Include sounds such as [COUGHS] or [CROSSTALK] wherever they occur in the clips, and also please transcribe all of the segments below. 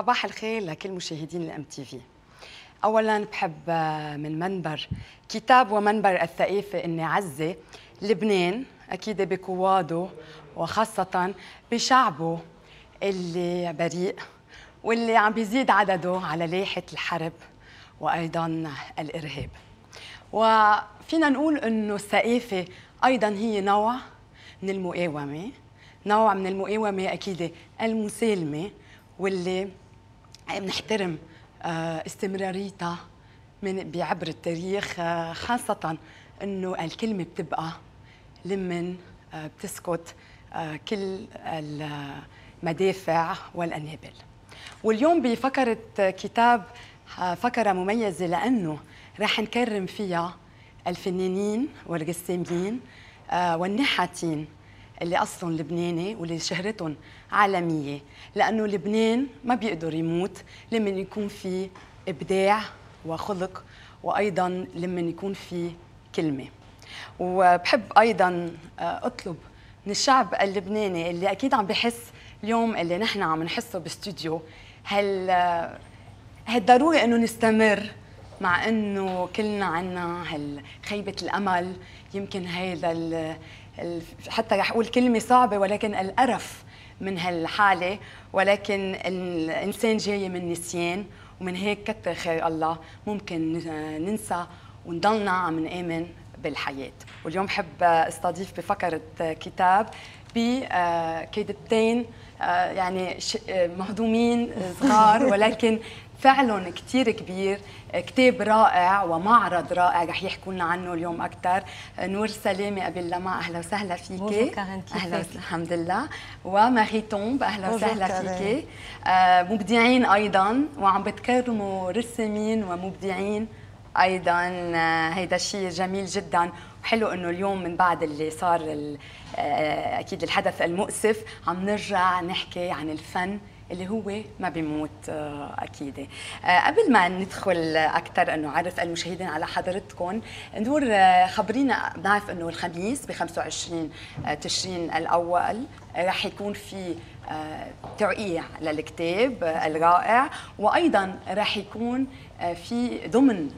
صباح الخير لكل مشاهدين الام تي في. اولا بحب من منبر كتاب ومنبر الثقافه إني عزي لبنان أكيد بقواده وخاصة بشعبه اللي بريء واللي عم بيزيد عدده على لاحه الحرب وأيضا الإرهاب. وفينا نقول إنه الثقافه أيضا هي نوع من المقاومة نوع من المقاومة أكيد المسالمة واللي بنحترم آه، استمراريتها من بعبر التاريخ آه، خاصة إنه الكلمة بتبقى لمن آه، بتسكت كل المدافع والأنابل. واليوم بفكرة كتاب فكرة مميزة لأنه رح نكرم فيها الفنانين والرسامين والنحاتين اللي اصلهم لبناني واللي شهرتهم عالمية لأنه لبنان ما بيقدر يموت لما يكون في إبداع وخلق وأيضا لما يكون في كلمة. وبحب أيضا آه، أطلب من الشعب اللبناني اللي أكيد عم بحس اليوم اللي نحن عم نحسه باستوديو هل آه، ضروري إنه نستمر مع إنه كلنا عنا خيبه الأمل. يمكن هذا حتى رح أقول كلمة صعبة ولكن القرف من هالحالة ولكن الإنسان جاي من نسيان ومن هيك كتر خير الله ممكن ننسى ونضلنا عم نآمن بالحياة. واليوم بحب أستضيف بفكرة كتاب بكتابتين آه، يعني مهضومين صغار [LAUGHS] ولكن فعلهم كثير كبير كتاب رائع ومعرض رائع رح يحكوا لنا عنه اليوم أكثر نور سلامة قبل لما أهلا وسهلا فيك أهلا الحمد لله. وماري تومب أهلا وسهلا فيك آه مبدعين أيضا وعم بتكرموا رسامين ومبدعين أيضا. آه هيدا الشيء جميل جدا. وحلو إنه اليوم من بعد اللي صار آه أكيد الحدث المؤسف عم نرجع نحكي عن الفن اللي هو ما بيموت آه، أكيد. آه، قبل ما ندخل أكثر إنه نعرف المشاهدين على حضرتكم نور آه، خبرينا بنعرف إنه الخميس ب 25 تشرين الأول رح يكون في توقيع للكتاب الرائع وأيضا رح يكون في ضمن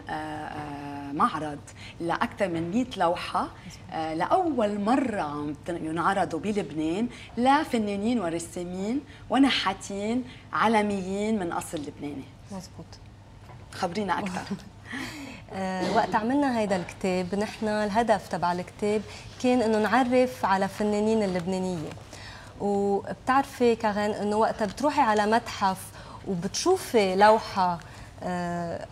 معرض لأكثر من 100 لوحة. آه، لأول مرة ينعرضوا بلبنان لفنانين ورسامين ونحاتين عالميين من أصل لبناني. مزبوط خبرينا أكثر. [LAUGHS] آه، وقت عملنا هيدا الكتاب نحن الهدف تبع الكتاب كان إنه نعرف على فنانين اللبنانية. وبتعرفي كاغان إنه وقتها بتروحي على متحف وبتشوفي لوحة آه،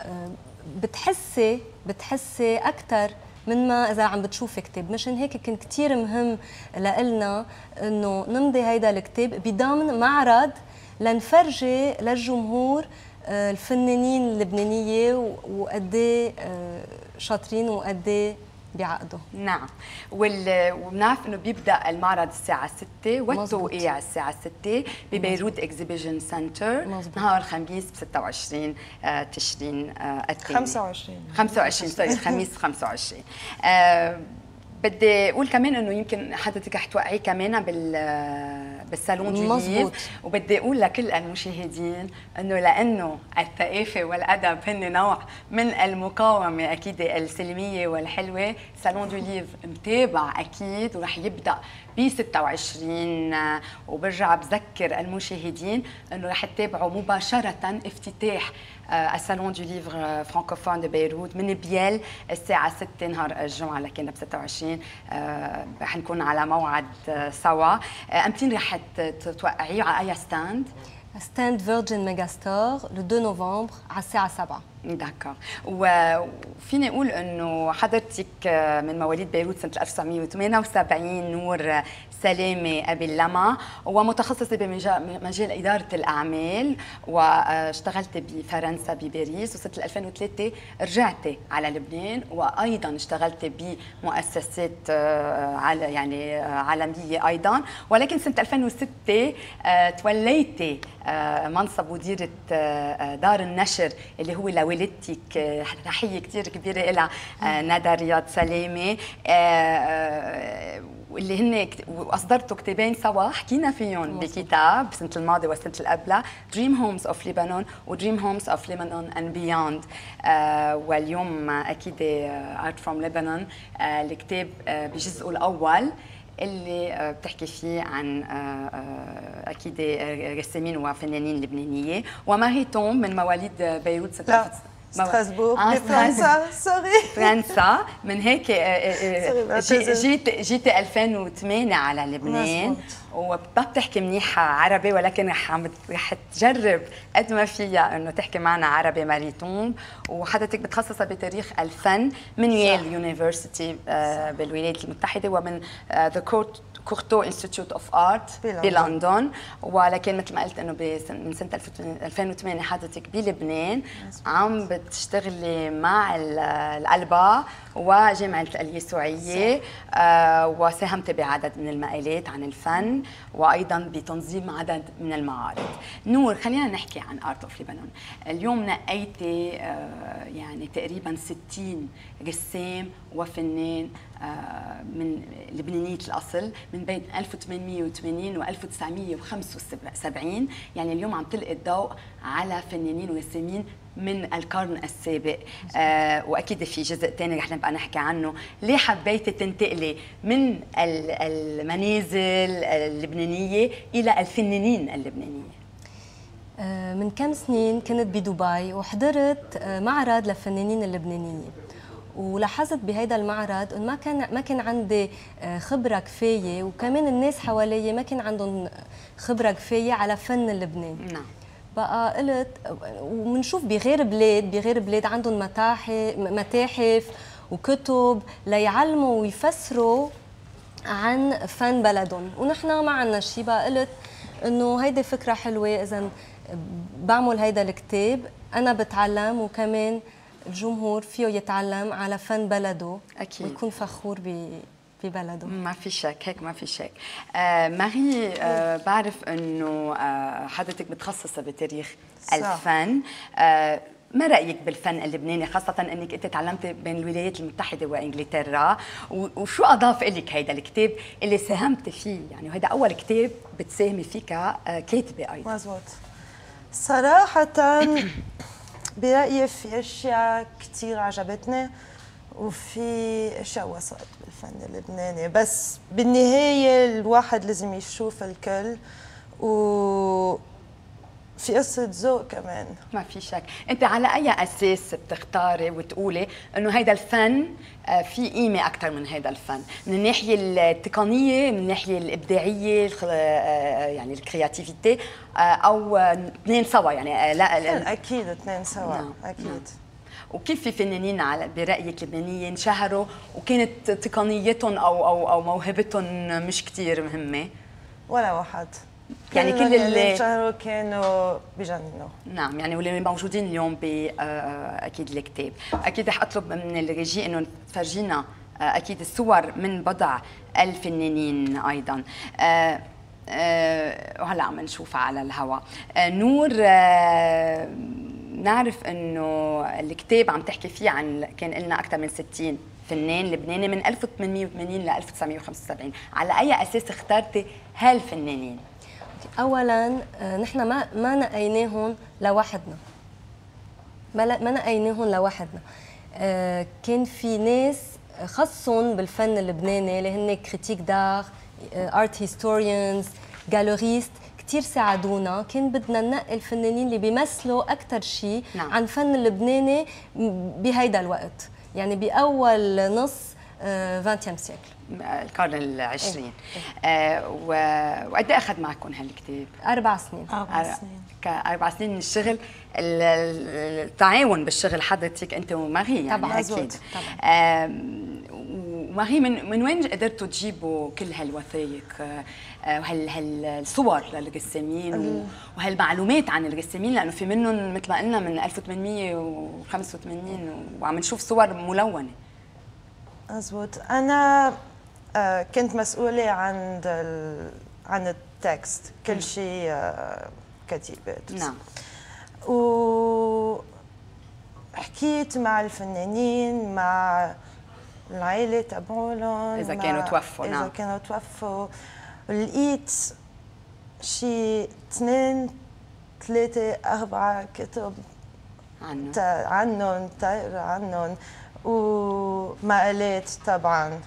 بتحسي بتحسي أكثر من ما إذا عم بتشوفي كتاب. مشان هيك كان كثير مهم لنا إنه نمضي هيدا الكتاب بضمن معرض لنفرجي للجمهور آه، الفنانين اللبنانية وقد إيه، آه، شاطرين وقد إيه بعقده. نعم. وبنعرف إنه بيبدأ المعرض الساعة 6 والتوقيع الساعة 6 ببيروت Exhibition Center نهار الخميس ب 26 آه، تشرين الثاني 25 25 sorry [LAUGHS] الخميس 25 آه بدي أقول كمان إنه يمكن حضرتك رح توقعي كمان بال بال Salon du وبدي أقول لكل المشاهدين إنه لأنه الثقافة والأدب هن نوع من المقاومة أكيد السلمية والحلوة. Salon du Livre متابع أكيد ورح يبدأ ب 26 وبرجع بذكر المشاهدين إنه رح تتابعوا مباشرة افتتاح ال Salon du Livre Francophone de Beyrouth من بيال الساعة 6 نهار الجمعة لكن ب 26 رح نكون على موعد سوا. أمتين رح توقعيه على أي stand؟ stand Virgin Megastore le 2 نوفمبر على الساعة 7 d'accord وفيني أقول إنه حضرتك من مواليد بيروت سنة 1978 نور سلامه أبي اللما ومتخصصة بمجال إدارة الأعمال واشتغلت بفرنسا بباريس وسنه 2003 رجعت على لبنان وأيضا اشتغلت بمؤسسات آه، يعني آه، عالمية أيضا. ولكن سنة 2006 آه، توليت منصب مديره دار النشر اللي هو لوالدتك تحيه كثير كبيرة لها ندى رياض سلامة واللي هن وأصدرتوا كتابين سوا حكينا فيهم بكتاب السنة الماضيه والسنة اللي قبلها Dream Homes of Lebanon و Dream Homes of Lebanon and Beyond واليوم أكيد Art from Lebanon الكتاب آه، بجزءه الأول اللي آه، بتحكي فيه عن آه، أكيد رسامين وفنانين لبنانية. وماري توم من مواليد بيروت ستراسبورغ آه فرنسا sorry فرنسا من هيك جيت جيت 2008 على لبنان. وما بتحكي منيح عربي ولكن رح عم رح تجرب قد ما فيها إنه تحكي معنا عربي ماريتوم وحضرتك متخصصه بتاريخ الفن من Yale University بالولايات المتحدة ومن The Court Courtauld Institute of Art بلندن. ولكن مثل ما قلت إنه من سنة 2008 حضرتك بلبنان. عم بتشتغلي مع الألبا وجامعة اليسوعيه آه وساهمت بعدد من المقالات عن الفن وأيضا بتنظيم عدد من المعارض. نور خلينا نحكي عن Art of Lebanon اليوم نقيتي آه يعني تقريبا 60 رسام وفنان آه من لبنانية الأصل من بين 1880 و 1975 يعني اليوم عم تلقي الضوء على فنانين ورسامين من القرن السابق. آه وأكيد في جزء ثاني رح نبقى نحكي عنه. ليه حبيتي تنتقلي من المنازل اللبنانية إلى الفنانين اللبنانية؟ آه، من كم سنين كنت بدبي وحضرت آه، معرض للفنانين اللبنانيين ولاحظت بهذا المعرض انه ما كان ما كان عندي آه، خبرة كفاية وكمان الناس حوالي ما كان عندهم خبرة كفاية على فن اللبناني. نعم. بقى قلت وبنشوف بغير بلاد بغير بلاد عندهم متاحف متاحف وكتب ليعلموا ويفسروا عن فن بلدهم. ونحن ما عندنا شيء بقى قلت إنه هيدي فكرة حلوة. إذا بعمل هيدا الكتاب أنا بتعلم وكمان الجمهور فيه يتعلم على فن بلده أكيد. ويكون فخور ببلده ما في شك هيك ما في شك. آه ماري آه بعرف إنه آه حضرتك متخصصة بتاريخ صح. الفن. آه ما رأيك بالفن اللبناني خاصة إنك أنت تعلمتي بين الولايات المتحدة وإنجلترا؟ وشو أضاف لك هيدا الكتاب اللي ساهمتي فيه؟ يعني وهذا أول كتاب بتساهمي فيه ككاتبه أيضا. مزبوط. صراحة [COUGHS] برأيي في أشياء كثير عجبتني وفي أشياء وصلت بالفن اللبناني بس بالنهاية الواحد لازم يشوف الكل و في قصة ذوق كمان ما في شك، أنت على أي أساس بتختاري وتقولي إنه هيدا الفن آه، في قيمة أكثر من هيدا الفن، من الناحية التقنية، من الناحية الإبداعية آه، يعني الكرياتيفيتي آه، أو اثنين سوا يعني لا أكيد اثنين سوا نعم. أكيد نعم. وكيف في فنانين على برأيك لبنانيين انشهروا وكانت تقنيتهم أو أو أو موهبتهم مش كثير مهمة؟ ولا واحد. يعني كل اللي انشهروا كانوا بجننوا نعم يعني واللي موجودين اليوم ب آه، آه، أكيد الكتاب. أكيد رح أطلب من الرجي إنه تفرجينا آه، أكيد الصور من بضع الفنانين أيضا. وهلأ عم نشوفها على الهواء. نور نعرف إنه الكتاب عم تحكي فيه عن كان لنا أكثر من 60 فنان لبناني من 1880 ل 1975 على أي أساس اخترتي هالفنانين؟ اولا آه، نحن ما ما نقيناهم لوحدنا. ما ما نقيناهم لوحدنا. آه، كان في ناس خصهم بالفن اللبناني اللي هن critiques d'art art historians galeristes كثير ساعدونا. كان بدنا ننقي الفنانين اللي بيمثلوا أكثر شيء نعم. عن فن اللبناني بهيدا الوقت يعني بأول نص 20 siècle القرن العشرين. آه وقد إيه أخذ معكم هالكتاب؟ أربع سنين. أربع سنين. كأربع سنين من الشغل التعاون بالشغل حضرتك أنت وماري يعني طبعا أكيد. طبعا. وماري من من وين قدرتوا تجيبوا كل هالوثائق؟ آه، وهالصور للرسامين وهالمعلومات عن الرسامين لأنه في منهم مثل ما قلنا من 1885 وعم نشوف صور ملونة. مزبوط. أنا آه، كنت مسؤولة عن عن التكست كل شيء آه، كتيبات نعم. و حكيت مع الفنانين مع العائلة تبعولهم إذا كانوا توفوا نعم. اذا كانوا توفوا. لقيت شي اثنين ثلاثة أربعة كتب عنه تا- عنهم تقرا عنهم. ومقالات طبعا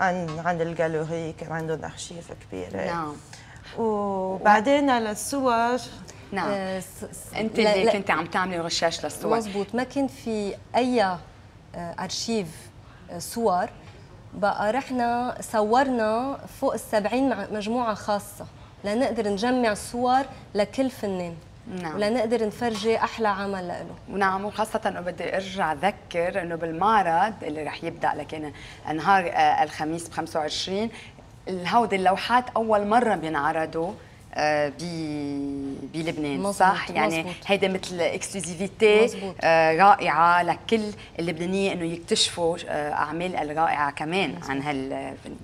عن عن الجالوري كان عندهم أرشيف كبيرة. نعم. وبعدين للصور نعم. آه، أنت اللي كنت عم تعملي رشاش للصور. مزبوط. ما كان في أي آه، أرشيف صور بقى رحنا صورنا فوق السبعين مجموعة خاصة. لنقدر نجمع صور لكل فنان. نعم. ولنقدر نفرجي أحلى عمل له. ونعم وخاصة إنه بدي أرجع أذكر إنه بالمعرض اللي رح يبدأ لكن نهار آه، الخميس ب 25 هودي اللوحات أول مرة بينعرضوا. بلبنان مزبوط، صح يعني مزبوط. هيدا مثل اكسكلوزيفيتي مزبوط. رائعة لكل اللبنانيه إنه يكتشفوا آه، أعمال الرائعة كمان عن هالفن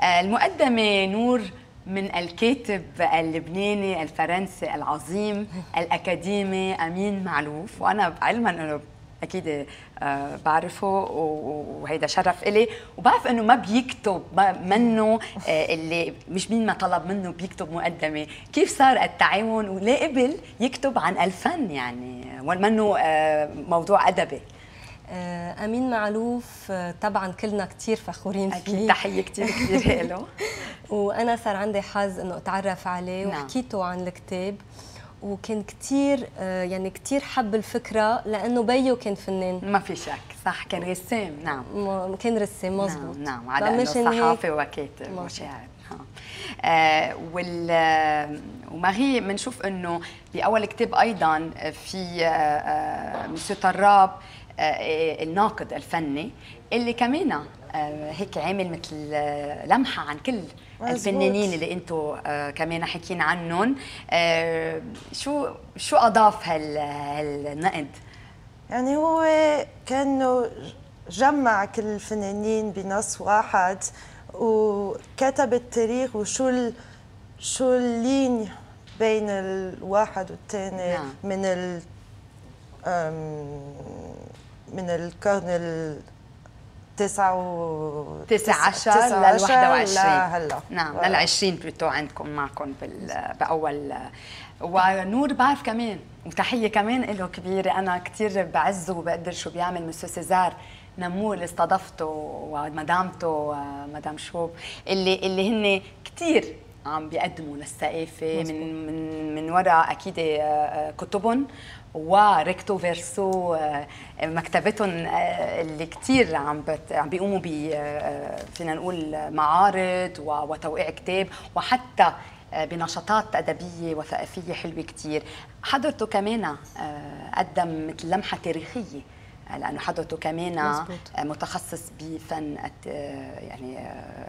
آه، المقدمة نور من الكاتب اللبناني الفرنسي العظيم [LAUGHS] الأكاديمي أمين معلوف وأنا علما إنه أكيد آه، بعرفه وهيدا شرف إلي. وبعرف إنه ما بيكتب ما منه آه، اللي مش مين ما طلب منه بيكتب مقدمة. كيف صار التعاون؟ وليه قبل يكتب عن الفن يعني ومنه آه، موضوع أدبي؟ أمين معلوف طبعا كلنا كتير فخورين أكيد فيه. تحية كثير كثير له [LAUGHS] وأنا صار عندي حظ إنه أتعرف عليه. نعم. وحكيته عن الكتاب. وكان كتير آه، يعني كتير حب الفكرة لأنه بيو كان فنان. ما في شك. صح كان رسام. نعم. كان رسام مزبوط نعم, نعم على انه صحافي وكاتب. وشاعر. نعم. آه وال آه، وماري بنشوف إنه بأول كتاب أيضا في آه، آه مسيو طراب الناقد الفني اللي كمان آه هيك عامل مثل آه، لمحة عن كل. الفنانين اللي أنتم آه كمان حكينا عنهم آه شو شو أضاف هال هالنقد يعني هو كأنه جمع كل الفنانين بنص واحد وكتب التاريخ وشو ال... شو اللين بين الواحد والثاني نعم. من ال من القرن ال 9 تسعة عشر لل 21 لهلا نعم لل 20 بلوتو عندكم معكم بال بأول. ونور بعرف كمان وتحية كمان له كبيرة. أنا كثير بعزه وبقدر شو بيعمل مسيو سيزار نمور اللي استضفته ومدامته مدام شوب اللي اللي هن كثير عم بيقدموا للثقافه من من من وراء أكيد آه، آه، كتبهم. وريكتو فيرسو آه، مكتبتهم آه، اللي كثير عم بت- عم بيقوموا ب آه، فينا نقول معارض وتوقيع كتاب وحتى بنشاطات أدبية وثقافيه حلوة كثير حضرته كمان قدم مثل لمحة تاريخية. آه، لأنه حضرته كمان مزبوط. متخصص بفن يعني آه،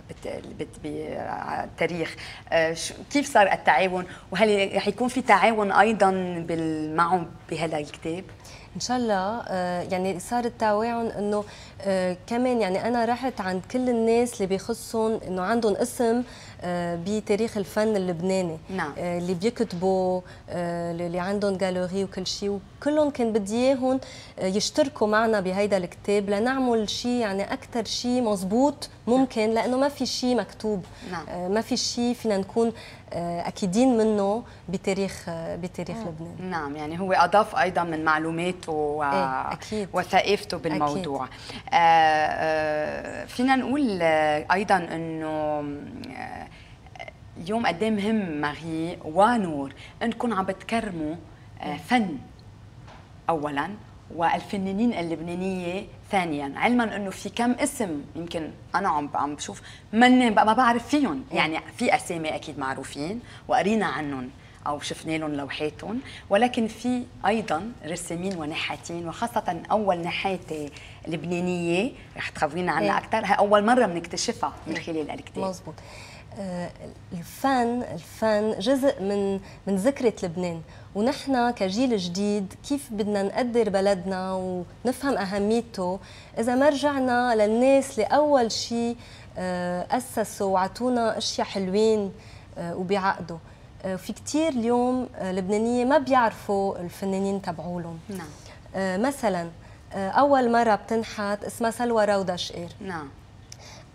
بالتاريخ آه، كيف صار التعاون؟ وهل رح يكون في تعاون أيضا بال- معه بهذا الكتاب؟ إن شاء الله. آه، يعني صار التعاون إنه كمان يعني أنا رحت عند كل الناس اللي بيخصهم إنه عندهم اسم بتاريخ الفن اللبناني نعم. آه، اللي بيكتبوا آه، اللي عندهم جاليري وكل شيء وكلهم كان بدي إياهم آه، يشتركوا معنا بهيدا الكتاب لنعمل شيء يعني أكثر شيء مزبوط ممكن لأنه ما في شيء مكتوب نعم. آه، ما في شيء فينا نكون آه، أكيدين منه بتاريخ آه، بتاريخ لبنان نعم يعني هو أضاف أيضا من معلوماته و... إيه، أكيد. وثقافته بالموضوع آه آه فينا نقول آه أيضا إنه آه يوم قد إيه مهم ماري ونور انكم عم بتكرموا آه فن. اولا والفنانين اللبنانية ثانيا علما إنه في كم اسم يمكن أنا عم عم بشوف من ما بعرف فيهم. يعني في اسامي أكيد معروفين وقرينا عنهم أو شفنا لهم لوحاتهم. ولكن في أيضا رسامين ونحاتين وخاصة أول نحاتة لبنانية رح تخبرينا عنها إيه. أكثر هي أول مرة بنكتشفها من خلال الكتاب. مزبوط الفن الفن جزء من من ذكرى لبنان. ونحن كجيل جديد كيف بدنا نقدر بلدنا ونفهم أهميته؟ إذا ما رجعنا للناس اللي اول شيء آه، أسسوا وعطونا أشياء حلوين آه، وبيعقدوا. آه، في كتير اليوم آه، لبنانية ما بيعرفوا الفنانين تبعولهم نعم. آه، مثلا آه، أول مرة بتنحت اسمها سلوى روضة شقير. نعم.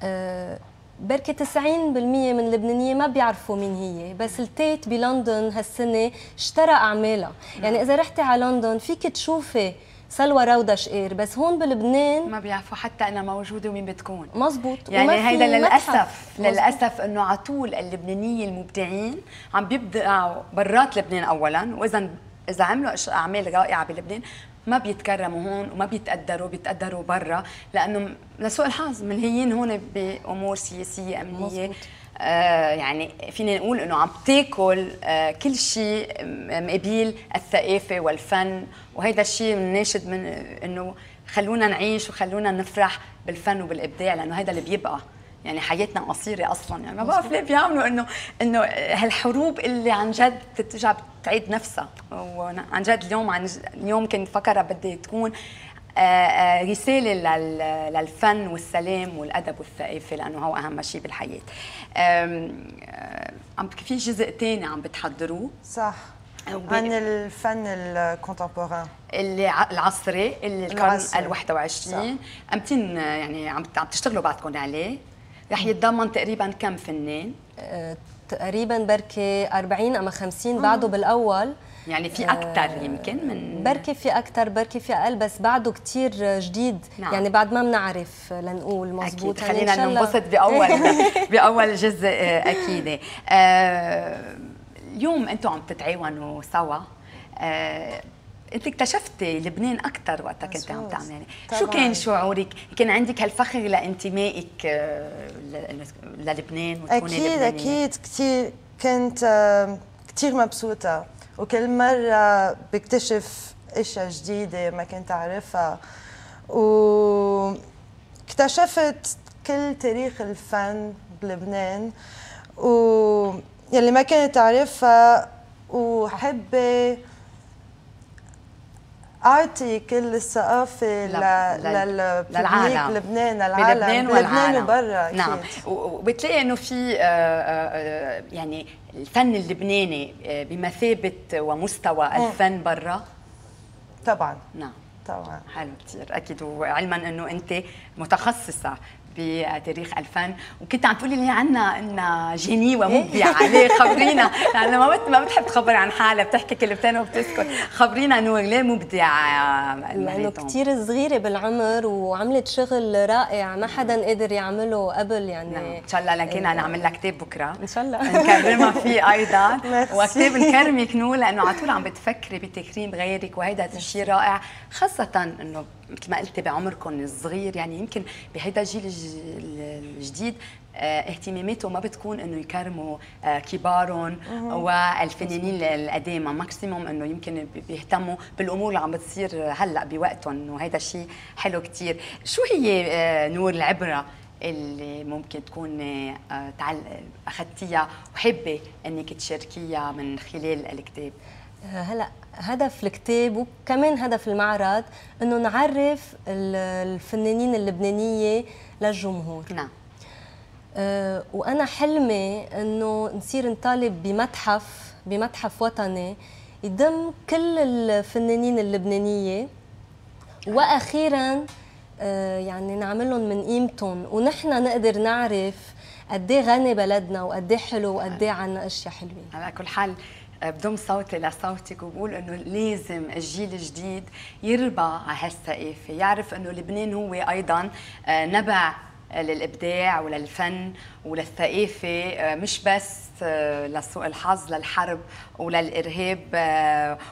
آه، بركي 90% من اللبنانيين ما بيعرفوا مين هي بس التيت بلندن هالسنة اشترى أعمالها. يعني إذا رحتي على لندن فيك تشوفي سلوى روضة شقير بس هون بلبنان ما بيعرفوا حتى إنها موجودة ومين بتكون. مزبوط. يعني هيدا للأسف للأسف إنه على طول اللبنانية المبدعين عم بيبدعوا برات لبنان اولا واذا إذا عملوا أعمال رائعة بلبنان ما بيتكرموا هون وما بيتقدروا بيتقدروا برا لأنه لسوء الحظ. ملهيين هون بأمور سياسية أمنية. مزبوط. آه يعني فينا نقول إنه عم تاكل آه كل شيء مقابيل الثقافة والفن. وهذا الشيء بنناشد من إنه خلونا نعيش وخلونا نفرح بالفن وبالإبداع لأنه هذا اللي بيبقى. يعني حياتنا قصيرة أصلا. يعني ما بعرف ليه بيعملوا انه إنه هالحروب اللي عن جد بترجع بتعيد نفسها. وعن جد اليوم عن اليوم كنت فكره بدي تكون آه، آه، رسالة للفن والسلام والأدب والثقافة لأنه هو أهم شيء بالحياة. آه، عم في جزء ثاني عم بتحضروه. صح. عن الفن الكونتمبوران اللي العصري اللي القرن ال 21 امتين يعني عم عم تشتغلوا بعدكم عليه رح يتضمن تقريبا كم فنان؟ أه تقريبا بركي 40 أما 50 بعده بالأول يعني في أكثر أه يمكن من بركي في أكثر بركي في أقل بس بعده كثير جديد نعم. يعني بعد ما بنعرف لنقول مزبوط أكيد. خلينا يعني ننبسط بأول [LAUGHS] [LAUGHS] بأول جزء آه، أكيد اليوم أنتم عم تتعاونوا سوا انت اكتشفتي لبنان أكثر وقتها كنت عم تعملي شو كان شعورك؟ كان عندك هالفخر لانتمائك آه، للبنان وتكوني أكيد لبنانية. أكيد. كثير كنت آه، كثير مبسوطة. وكل مرة بكتشف إشياء جديدة ما كنت اعرفها واكتشفت كل تاريخ الفن بلبنان. و يلي ما كنت اعرفها وحبة اعطي كل الثقافه للعالم. لبنان للعالم بلبنان وبرا نعم. وبتلاقي إنه في آه، آه، يعني الفن اللبناني آه، بمثابة ومستوى الفن برا. طبعا. نعم. طبعا. حلو كثير أكيد. وعلما إنه أنت متخصصة بتاريخ الفن وكنت عم تقولي لي عنا إنها جيني ومبدعه ليه [LAUGHS] خبرينا. لأنه ما ما بتحب تخبر عن حالها بتحكي كلمتين وبتسكت. خبرينا نور ليه مبدعه لأنه كثير صغيرة بالعمر وعملت شغل رائع ما حدا قدر يعمله قبل يعني. نعم. إن شاء الله لكن إيه. نعمل لك كتاب بكرة. إن شاء الله. نكرمها فيه [LAUGHS] أيضا. وكتاب [LAUGHS] نكرمك نور لأنه على طول عم بتفكري بتكريم غيرك وهذا الشيء رائع خاصة إنه مثل ما قلتي بعمركم الصغير. يعني يمكن بهيدا الجيل الجديد آه، اهتماماته ما بتكون إنه يكرموا آه، كبارهم والفنانين القدامى. ماكسيموم إنه يمكن بيهتموا بالأمور اللي عم بتصير هلأ بوقتهم. وهذا الشيء حلو كثير شو هي آه، نور العبرة اللي ممكن تكون أخذتيها وحابة إنك تشاركيها من خلال الكتاب؟ هلأ هدف الكتاب وكمان هدف المعرض إنه نعرف الفنانين اللبنانية للجمهور. نعم. أه وأنا حلمي إنه نصير نطالب بمتحف بمتحف وطني يضم كل الفنانين اللبنانية. وأخيرا أه يعني نعمل لهم من قيمتهم. ونحن نقدر نعرف قد إيه غني بلدنا وقد إيه حلو وقد إيه عنا أشياء حلوين على كل حال بضم صوتي لصوتك وبقول إنه لازم الجيل الجديد يربى على هالثقافه يعرف إنه لبنان هو أيضا آه، نبع للإبداع وللفن وللثقافة آه، مش بس آه، لسوء الحظ للحرب وللإرهاب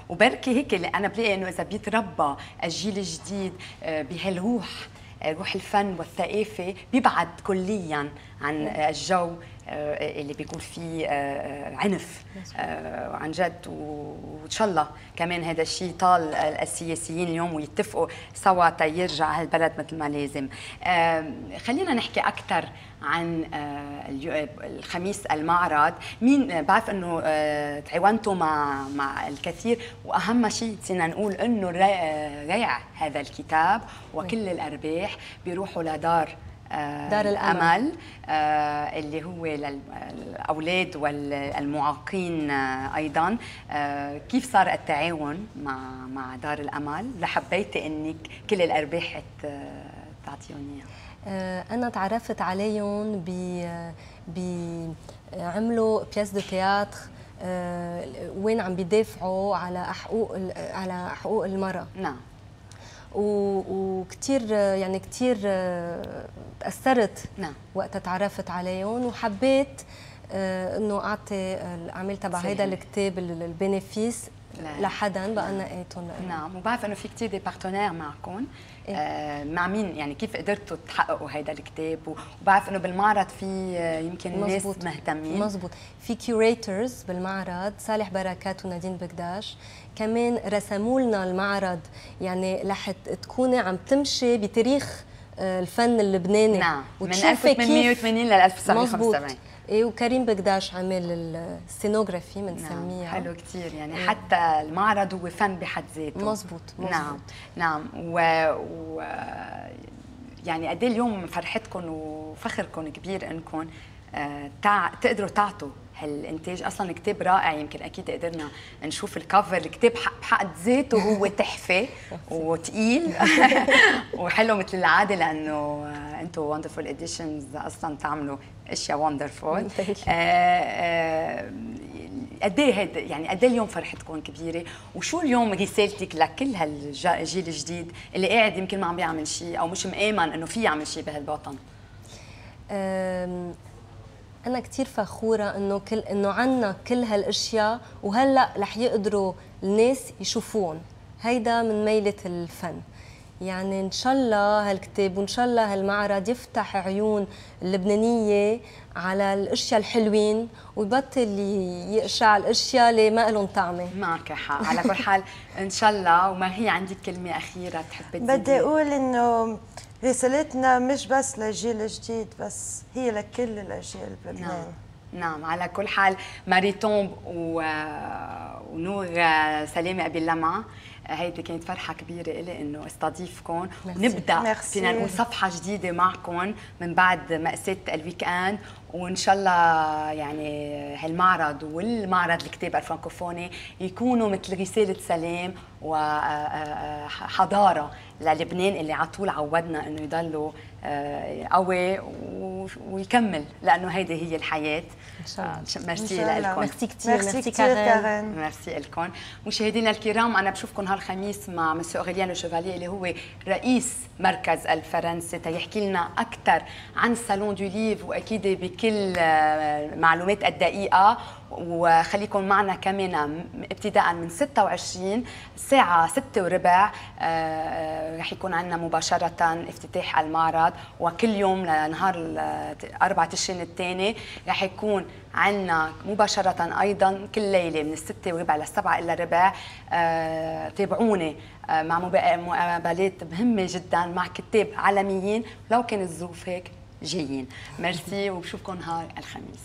وبركي هيك اللي أنا بلاقي إنه إذا بيتربى الجيل الجديد بهالروح روح الفن والثقافة بيبعد كليا عن الجو آه، اللي بيكون فيه آه، عنف آه، عن جد وإن شاء الله كمان هذا الشيء طال السياسيين اليوم ويتفقوا سوا تيرجع هالبلد مثل ما لازم. خلينا نحكي أكثر عن الخميس المعرض. مين بعرف إنه تعاونتوا مع مع الكثير وأهم شيء نسينا نقول إنه ريع هذا الكتاب وكل الأرباح بيروحوا لدار آه، دار الأمل, آه اللي هو للاولاد والمعاقين آه أيضا. آه كيف صار التعاون مع مع دار الأمل؟ لحبيتي إنك كل الأرباح تعطيهم إياها. آه، أنا تعرفت عليهم ب ب عملوا بياس دو تياتر وين عم بيدافعوا على حقوق على حقوق المرأة. نعم. وكثير يعني كثير تأثرت نعم. وقتها تعرفت عليهم وحبيت آه، إنه أعطي الاعمال تبع هيدا الكتاب ال bénéfices لحدا بقى نقيتهم نعم. وبعرف إنه في كثير des partenaires معكم إيه؟ آه مع مين؟ يعني كيف قدرتوا تحققوا هذا الكتاب؟ وبعرف إنه بالمعرض في آه، يمكن ناس مهتمين. مزبوط. في curators بالمعرض صالح بركات ونادين بقداش كمان رسموا لنا المعرض يعني رح تكوني عم تمشي بتاريخ الفن اللبناني. نعم. من 1880 لل 1975 إيه وكريم بقداش عامل ال scénographie بنسميها نعم حلو كثير يعني إيه. حتى المعرض هو فن بحد ذاته. مزبوط, مزبوط. نعم نعم. و, و... يعني قد إيه اليوم فرحتكم وفخركم كبير انكم آه، تع... تقدروا تعطوا هالإنتاج أصلا كتاب رائع يمكن أكيد قدرنا نشوف ال cover. الكتاب بحد ذاته هو [LAUGHS] تحفة وثقيل [LAUGHS] وحلو مثل العادة لأنه أنتم Wonderful Editions أصلا تعملوا أشياء wonderful [LAUGHS] آه، آه، قد إيه هيدا يعني قد إيه اليوم فرحتكم كبيرة؟ وشو اليوم رسالتك لكل هالجيل الجديد اللي قاعد يمكن ما عم بيعمل شيء أو مش مآمن إنه في يعمل شيء بهالوطن؟ أنا كثير فخورة إنه كل إنه عنا كل هالأشياء وهلأ رح يقدروا الناس يشوفون. هيدا من ميلة الفن. يعني إن شاء الله هالكتاب وإن شاء الله هالمعرض يفتح عيون اللبنانية على الأشياء الحلوين ويبطل يقشع الأشياء اللي ما لهم طعمة. معك حق على كل حال إن شاء الله وما هي عندك كلمة أخيرة تحبي بدي أقول إنه رسالتنا مش بس للجيل الجديد بس هي لكل الأجيال بلبنان. نعم. نعم. على كل حال ماريتوم و... ونور سلامة أبي اللمعة. هيدي كانت فرحة كبيرة لي إنه استضيفكم ونبدأ. فينا نقول صفحة جديدة معكم من بعد مأساة ال weekend وإن شاء الله يعني هالمعرض والمعرض الكتاب الفرنكوفوني يكونوا مثل رسالة سلام وحضاره للبنان اللي على طول عودنا إنه يضلوا آه، قوي ويكمل لأنه هيدي هي الحياة. إن شاء الله. ميرسي لكم ميرسي كثير ميرسي كارين. ميرسي لكم مشاهدينا الكرام أنا بشوفكم هالخميس مع مسيو أوريليان لو شيفالي اللي هو رئيس مركز الفرنسي. تيحكي لنا أكثر عن ال Salon du Livre وأكيد بكل المعلومات آه، الدقيقة. وخليكم معنا كمان ابتداء من 26 الساعة 6 وربع آه، رح يكون عندنا مباشرة افتتاح المعرض وكل يوم لنهار 4 تشرين الثاني رح يكون عندنا مباشرة أيضا كل ليلة من الستة وربع للسبعة إلا ربع. آه، تابعوني آه، مع مقابلات مهمة جدا مع كتاب عالميين لو كان الظروف هيك جايين. [LAUGHS] ميرسي وبشوفكم نهار الخميس.